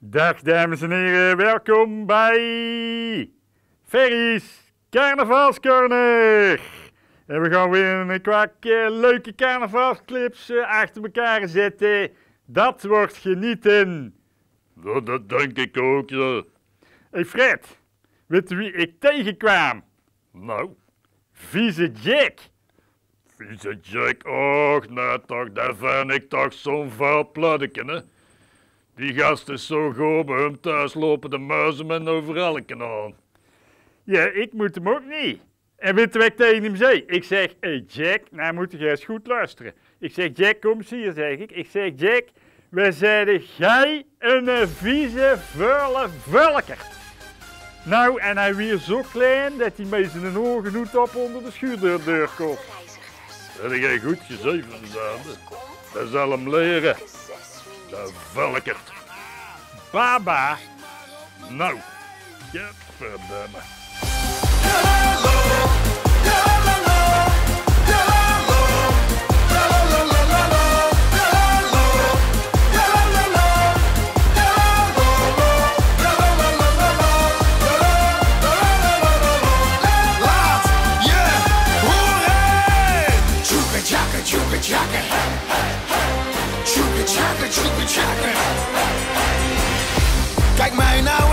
Dag dames en heren, welkom bij Ferry's Carnavalscorner. En we gaan weer een kwak leuke carnavalsclips eh, achter elkaar zetten. Dat wordt genieten. Ja, dat denk ik ook, ja. Hey Fred, weet wie ik tegenkwam? Nou, Vieze Jack. vieze Jack, och, nou toch, daar vind ik toch zo'n vuil pladdeken, hè. Die gast is zo goed, bij hem thuis lopen de muizen met overal aan. Ja, ik moet hem ook niet. En weet je wat ik tegen hem zei? Ik zeg, hey Jack, nou moet je eens goed luisteren. Ik zeg, Jack, kom eens hier, zeg ik. Ik zeg, Jack, wij zeiden, jij een vieze, vuile vulker. Nou, en hij weer zo klein dat hij met zijn ogen niet op onder de schuurdeur komt. Heb jij goed gezeven, Zaande? Dat zal hem leren. Dat velkert. Baba, Nou, godverdamme. Laat chocolate, chocolate, chocolate. Kijk mij nou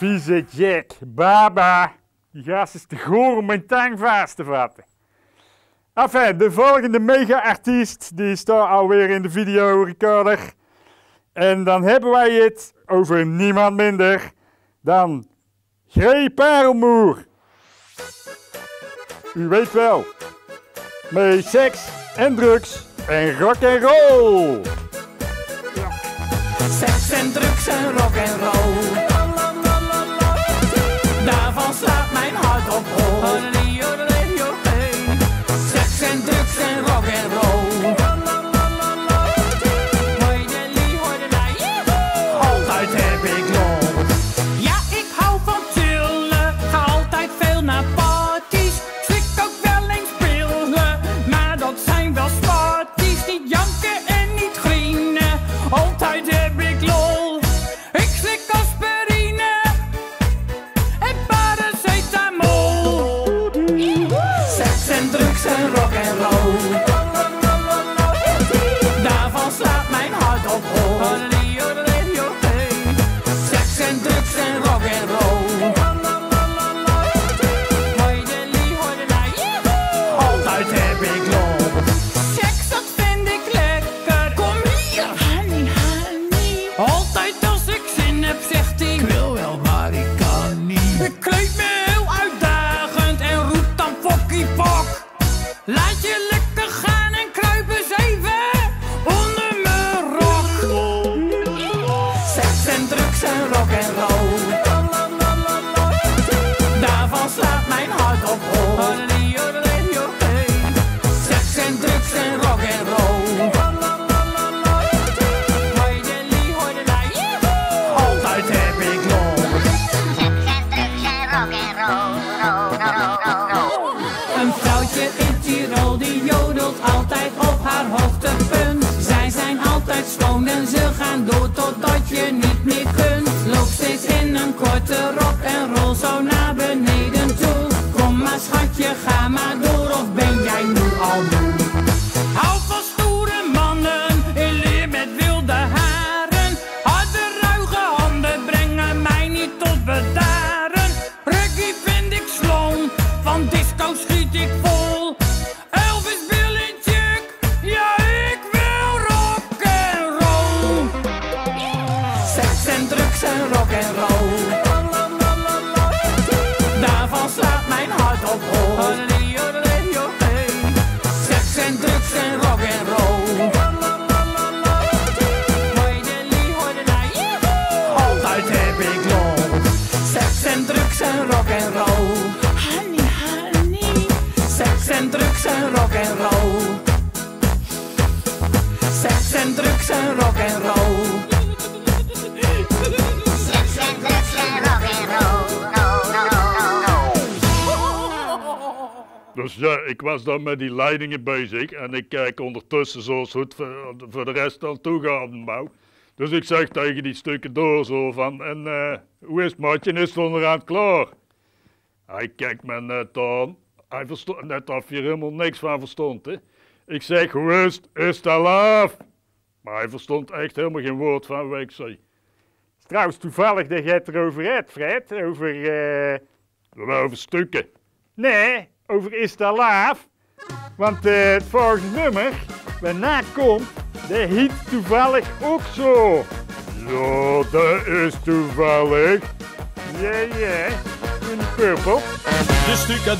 vieze Jack. Baba, die gast is te goor om mijn tang vast te vatten. Enfin, de volgende mega-artiest, die staat alweer in de videorecorder. En dan hebben wij het over niemand minder dan Grey Parelmoer. U weet wel, met seks en drugs en rock and roll. Seks en drugs en rock en roll. Slaat mijn hart op hol. Rock en roll. Schatje, ik was dan met die leidingen bezig en ik kijk ondertussen zoals het voor, voor de rest aan toe gaat. Dus ik zeg tegen die stukken door zo van, en eh, hoe is het matje, is het onderaan klaar? Hij kijkt me net aan, hij verstond, net of je er helemaal niks van verstond hè. Ik zeg, hoe is het, is het al af? Maar hij verstond echt helemaal geen woord van wat ik zei. trouwens toevallig dat jij het erover hebt, Fred. Over, eh, over stukken. nee, over Is het al af? Want eh, het volgende nummer, waarna komt, dat heet toevallig ook zo. Ja, dat is toevallig. Ja, ja, in de purple. De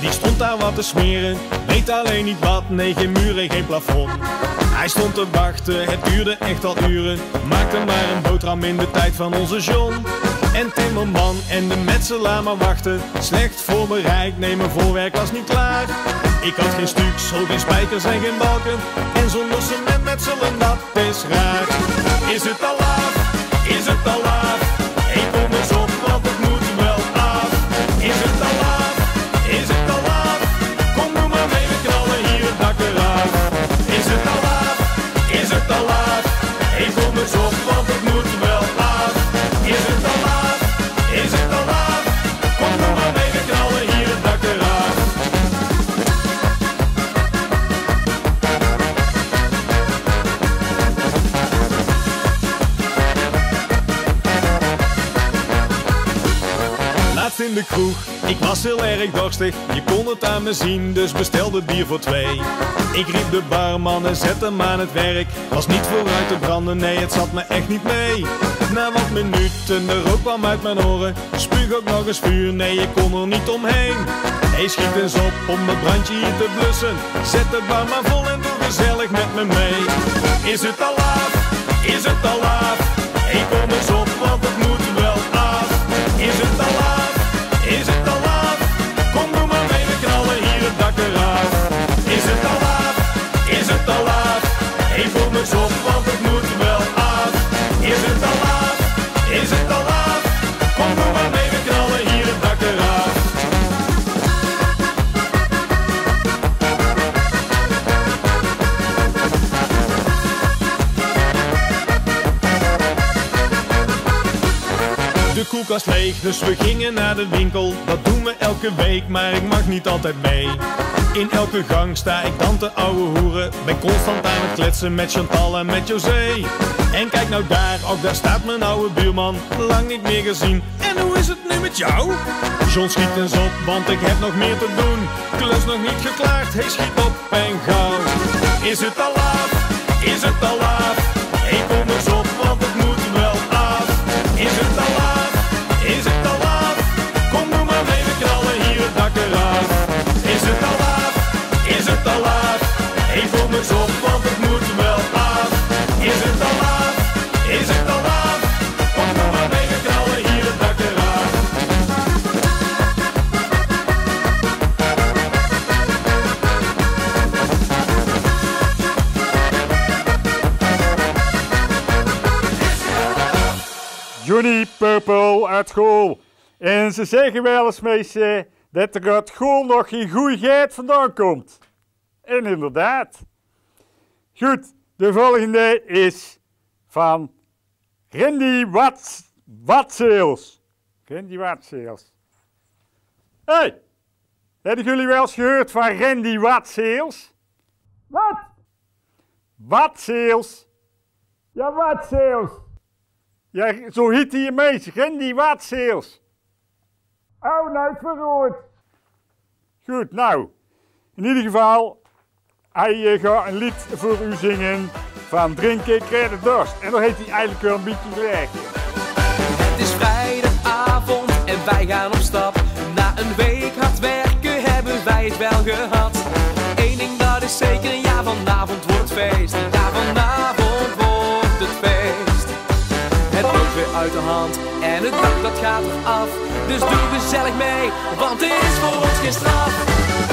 die stond daar wat te smeren. Weet alleen niet wat, nee geen muren, geen plafond. Hij stond te wachten, het duurde echt al uren. Maakte maar een boterham in de tijd van onze John. En Timmerman en de metselaar maar wachten. Slecht voorbereid, nee mijn voorwerk was niet klaar. Ik had geen stuks, ook geen spijkers en geen balken. En zonder cement metselen, dat is raar. Is het al af? Is het al af? Je kon het aan me zien, dus bestelde bier voor twee. Ik riep de barman en zette hem aan het werk. Was niet vooruit te branden, nee, het zat me echt niet mee. Na wat minuten, de rook kwam uit mijn oren. Spuug ook nog eens vuur, nee, ik kon er niet omheen. Hey, schiet eens op om het brandje hier te blussen. Zet de bar maar vol en doe gezellig met me mee. Is het al af? Is het al af? Hey, kom eens op, Koelkast leeg, dus we gingen naar de winkel. Dat doen we elke week, maar ik mag niet altijd mee. In elke gang sta ik dan te ouwe hoeren. Ben constant aan het kletsen met Chantal en met José. En kijk nou daar, ook daar staat mijn oude buurman. Lang niet meer gezien. En hoe is het nu met jou? John schiet eens op, want ik heb nog meer te doen. Klus nog niet geklaard, hey schiet op en gauw. Is het al af? Is het al af? Johnny Purple uit school. En ze zeggen wel eens meisje dat er uit school nog geen goeie geit vandaan komt. En inderdaad. Goed, de volgende is van Randy Watts, Watseels. Randy Watseels. Hé, hey, hebben jullie wel eens gehoord van Randy Watseels? Wat? Watseels. Ja, Watseels. Ja, zo heet hij meest. Randy Watseels. Oh, nou, verroerd. Goed, nou. In ieder geval, hij eh, gaat een lied voor u zingen van Drinken krijg de dorst. En dan heet hij eigenlijk wel een beetje gelijk. Het is vrijdagavond en wij gaan op stap. Na een week hard werken hebben wij het wel gehad. Eén ding dat is zeker, ja vanavond wordt het feest. Ja vanavond wordt het feest. Uit de hand en het dak dat gaat eraf. Dus doe gezellig mee, want het is voor ons geen straf.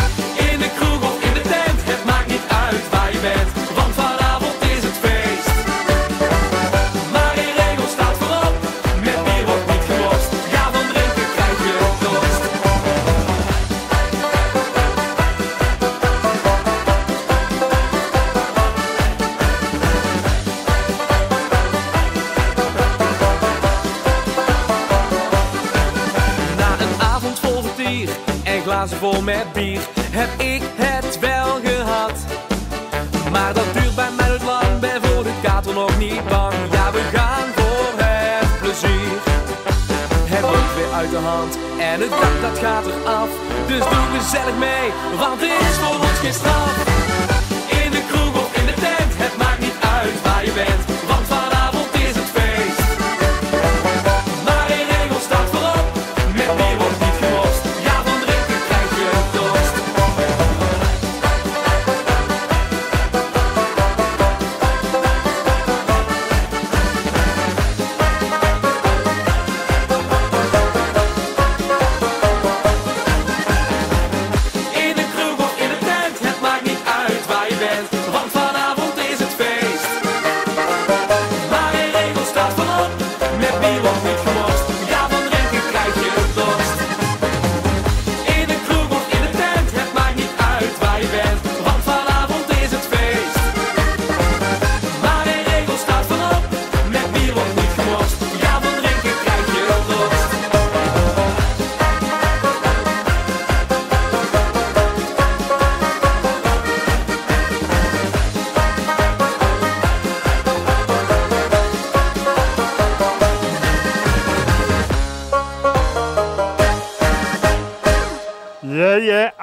En het dak dat gaat eraf. Dus doe gezellig mee, want het is voor ons geen straf.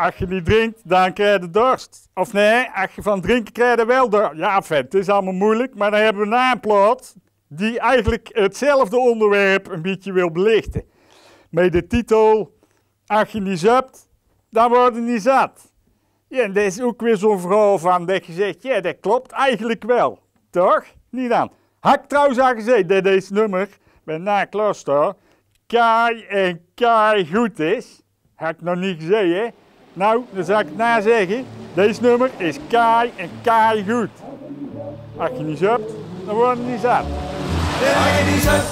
Als je niet drinkt, dan krijg je dorst. Of nee, als je van drinken krijg je wel dorst. Ja, vet, het is allemaal moeilijk, maar dan hebben we na een plaat die eigenlijk hetzelfde onderwerp een beetje wil belichten. Met de titel, als je niet zuipt, dan word je niet zat. Ja, en dat is ook weer zo'n verhaal van dat je zegt, ja, dat klopt eigenlijk wel. Toch? Niet dan. Had ik trouwens al gezegd dat deze nummer bij Na Klooster kei en kei goed is. Had ik nog niet gezegd, hè? Nou, dan zal ik het na zeggen. Deze nummer is kei en kei goed. Als je niet zuipt, dan word je niet zat. Je niet zat,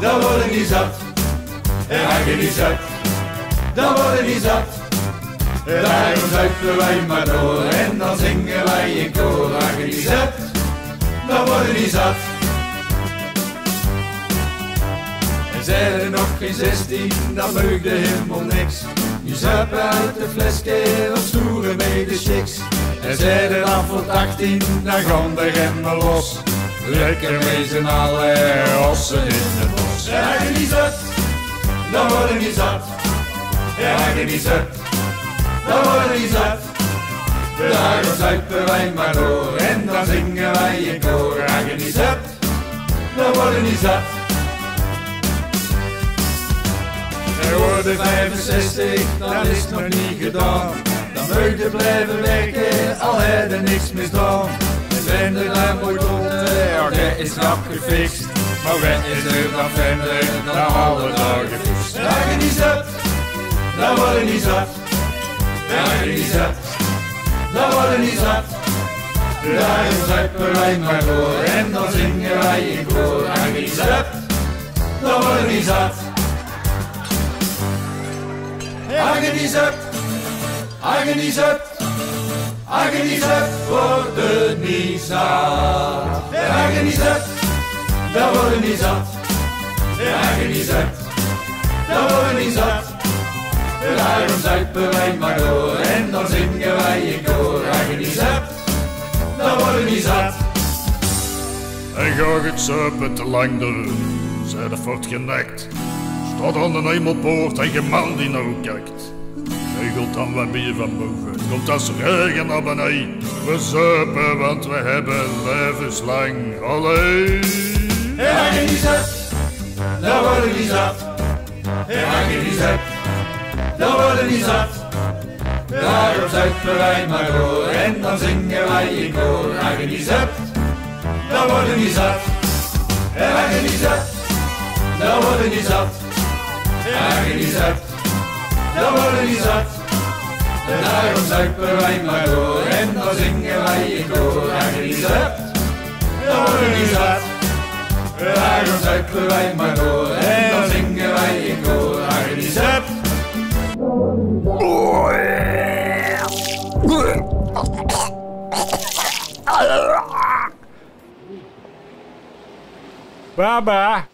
dan word je niet zat. En als je niet zat, dan word je niet zat. En daarom zuipen wij maar door en dan zingen wij in koor. Als je niet zat, dan word je niet zat. Zijn er nog geen zestien, dan meugde helemaal niks. Je zuipen uit de flesje of stoeren bij de chicks. En zijn er dan voor 18, dan gaan de remmen los. Lekker mee z'n allen ossen in het bos. Als je niet zat, dan word je niet zat. Als je niet zat, dan word je niet zat. Daarom zuipen wij maar door en dan zingen wij in koor. Als je niet zat, dan word je niet zat. Er worden 65, dan is nog niet gedaan. Dan moet je blijven werken, al heb je niks misdaan. En zijn er dan mooi ja, dat is nog gefixt. Maar wat is er dan verder dan alle dagen fixt? En als je niet zat, dan word je niet zat. En als je niet zat, dan word je niet zat. Daarom zuipen wij maar door en dan zingen wij in koor. Je niet zat, dan worden niet zat. Aggeniezup, aggeniezup worden niet zat. Aggeniezup, dan worden niet zat. Aggeniezup, dan worden niet zat. Daarom zuipen wij maar door en dan zingen wij in koor. Aggeniezup, dan worden niet zat. En ga het zuipen te lang door, zij de fort genekt. Staat aan de hemelpoort en geen man die nou kijkt. Regelt dan wat bier van boven, komt als regen naar beneden. We zuipen, want we hebben levenslang alleen. Aggeniezup, dan worden niet zat. Aggeniezup, dan worden niet zat. Daarom zuipen wij maar door en dan zingen wij in koor. Aggeniezup, dan worden niet zat. Aggeniezup, dan worden niet zat. Aggeniezup, dan worden niet zat. Daarom zuipen wij maar door en dan zingen wij in koor. Aggeniezup, dan worden niet zat. Daarom zuipen wij maar door en dan zingen wij in koor. Aggeniezup, Baba,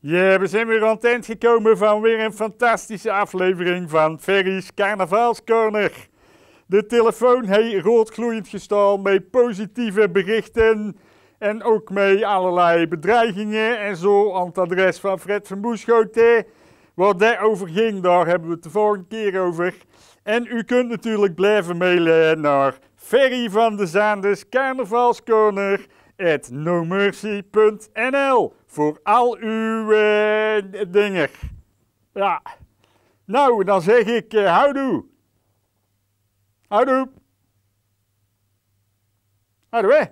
ja, we zijn weer aan het eind gekomen van weer een fantastische aflevering van Ferry's Carnavalscorner. De telefoon heeft roodgloeiend gestaan met positieve berichten en ook met allerlei bedreigingen en zo aan het adres van Fred van Boeschoten. Waar daarover ging, daar hebben we het de volgende keer over. En u kunt natuurlijk blijven mailen naar Ferry van de Zaandes Carnavalscorner nomercy.nl voor al uw eh, dingen. Ja. Nou, dan zeg ik eh, houdoe. Houdoe. Houdoe. hè.